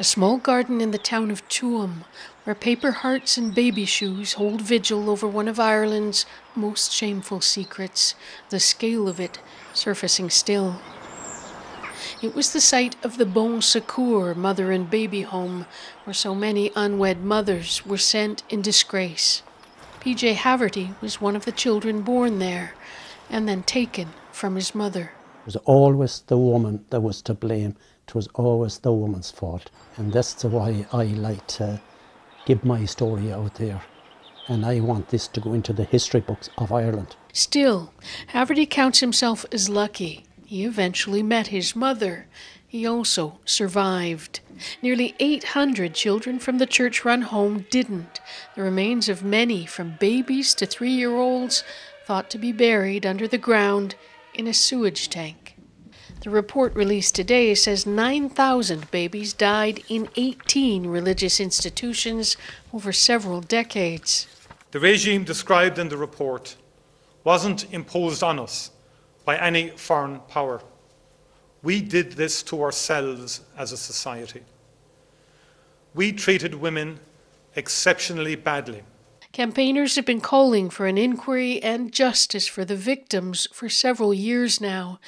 A small garden in the town of Tuam, where paper hearts and baby shoes hold vigil over one of Ireland's most shameful secrets, the scale of it surfacing still. It was the site of the Bon Secours mother and baby home, where so many unwed mothers were sent in disgrace. PJ Haverty was one of the children born there and then taken from his mother. Was always the woman that was to blame. It was always the woman's fault. And that's why I like to give my story out there. And I want this to go into the history books of Ireland. Still, Haverty counts himself as lucky. He eventually met his mother. He also survived. Nearly 800 children from the church run home didn't. The remains of many, from babies to three year olds, thought to be buried under the ground in a sewage tank. The report released today says 9,000 babies died in 18 religious institutions over several decades. The regime described in the report wasn't imposed on us by any foreign power. We did this to ourselves as a society. We treated women exceptionally badly. Campaigners have been calling for an inquiry and justice for the victims for several years now.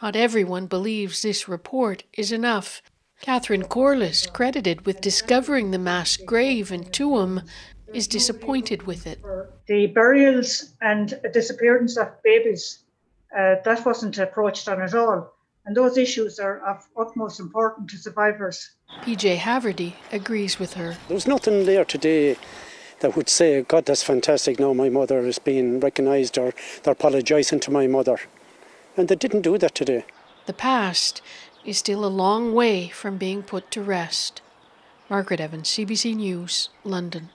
Not everyone believes this report is enough. Catherine Corless, credited with discovering the mass grave in Tuam, is disappointed with it. The burials and disappearance of babies, uh, that wasn't approached on at all. And those issues are of utmost importance to survivors. PJ Haverty agrees with her. There was nothing there today that would say, God, that's fantastic, now my mother is being recognised or they're apologising to my mother. And they didn't do that today. The past is still a long way from being put to rest. Margaret Evans, CBC News, London.